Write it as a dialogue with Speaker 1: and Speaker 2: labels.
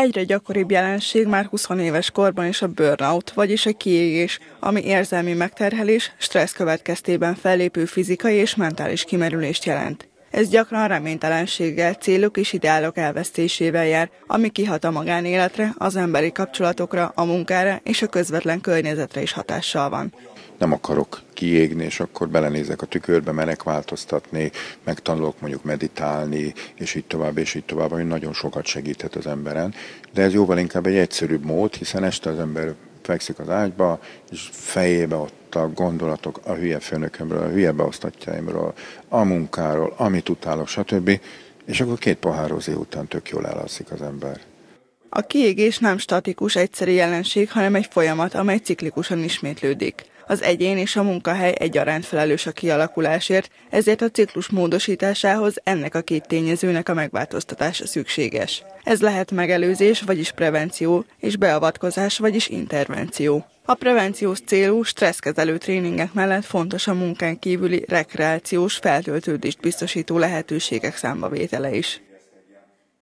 Speaker 1: Egyre gyakoribb jelenség már 20 éves korban is a burnout, vagyis a kiégés, ami érzelmi megterhelés, stressz következtében fellépő fizikai és mentális kimerülést jelent. Ez gyakran reménytelenséggel, célok és ideálok elvesztésével jár, ami kihat a magánéletre, az emberi kapcsolatokra, a munkára és a közvetlen környezetre is hatással van
Speaker 2: nem akarok kiégni, és akkor belenézek a tükörbe, menek változtatni, megtanulok mondjuk meditálni, és így tovább, és így tovább, ami nagyon sokat segíthet az emberen. De ez jóval inkább egy egyszerűbb mód, hiszen este az ember fekszik az ágyba, és fejébe ott a gondolatok a hülye főnökömről, a hülye beosztatjaimról, a munkáról, amit utálok, stb. És akkor két pohár után tök jól elalszik az ember.
Speaker 1: A kiégés nem statikus, egyszerű jelenség, hanem egy folyamat, amely ciklikusan ismétlődik. Az egyén és a munkahely egyaránt felelős a kialakulásért, ezért a ciklus módosításához ennek a két tényezőnek a megváltoztatása szükséges. Ez lehet megelőzés, vagyis prevenció, és beavatkozás, vagyis intervenció. A prevenciós célú stresszkezelő tréningek mellett fontos a munkán kívüli rekreációs feltöltődést biztosító lehetőségek számbavétele is.